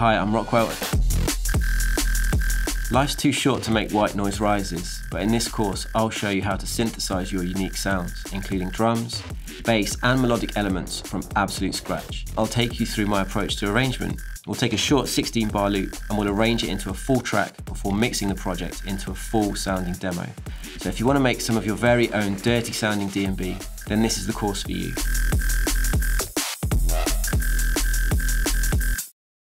Hi, I'm Rockwell. Life's too short to make white noise rises, but in this course I'll show you how to synthesize your unique sounds, including drums, bass and melodic elements from absolute scratch. I'll take you through my approach to arrangement. We'll take a short 16 bar loop and we'll arrange it into a full track before mixing the project into a full sounding demo. So if you want to make some of your very own dirty sounding DnB, then this is the course for you.